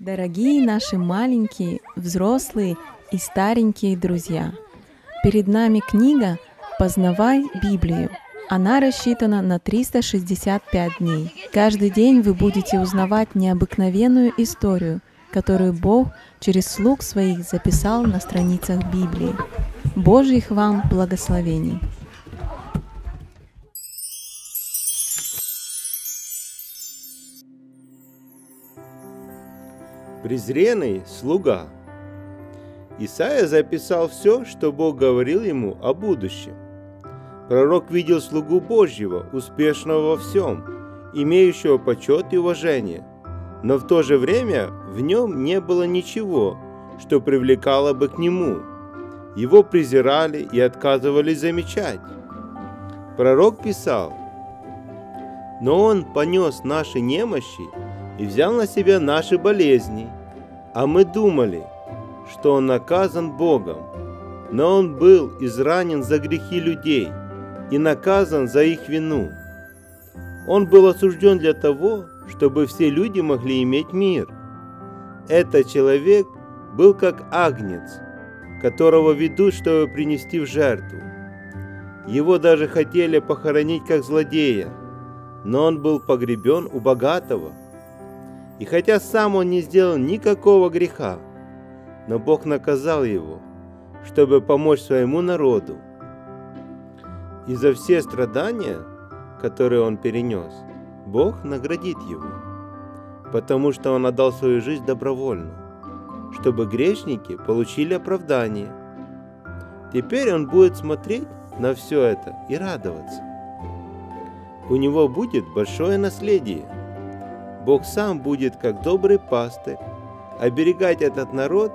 Дорогие наши маленькие, взрослые и старенькие друзья, перед нами книга «Познавай Библию». Она рассчитана на 365 дней. Каждый день вы будете узнавать необыкновенную историю, которую Бог через слуг своих записал на страницах Библии. Божьих вам благословений! Презренный слуга. Исаия записал все, что Бог говорил ему о будущем. Пророк видел слугу Божьего, успешного во всем, имеющего почет и уважение, но в то же время в нем не было ничего, что привлекало бы к нему. Его презирали и отказывались замечать. Пророк писал, «Но он понес наши немощи и взял на себя наши болезни. А мы думали, что он наказан Богом, но он был изранен за грехи людей и наказан за их вину. Он был осужден для того, чтобы все люди могли иметь мир. Этот человек был как агнец, которого ведут, чтобы принести в жертву. Его даже хотели похоронить как злодея, но он был погребен у богатого – и хотя сам он не сделал никакого греха, но Бог наказал его, чтобы помочь своему народу. И за все страдания, которые он перенес, Бог наградит его, потому что он отдал свою жизнь добровольно, чтобы грешники получили оправдание. Теперь он будет смотреть на все это и радоваться. У него будет большое наследие – Бог сам будет, как добрый пастырь, оберегать этот народ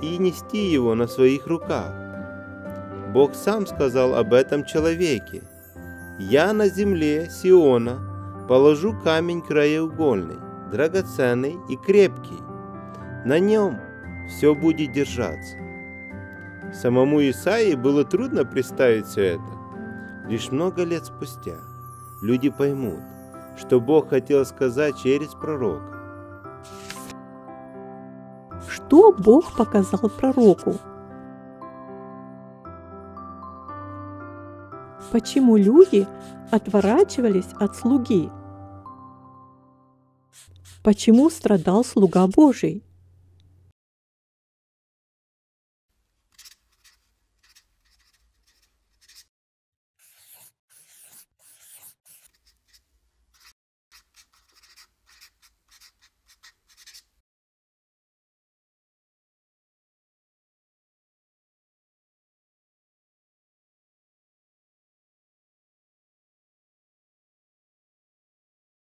и нести его на своих руках. Бог сам сказал об этом человеке. «Я на земле Сиона положу камень краеугольный, драгоценный и крепкий. На нем все будет держаться». Самому Исаии было трудно представить все это. Лишь много лет спустя люди поймут – что Бог хотел сказать через пророка. Что Бог показал пророку? Почему люди отворачивались от слуги? Почему страдал слуга Божий?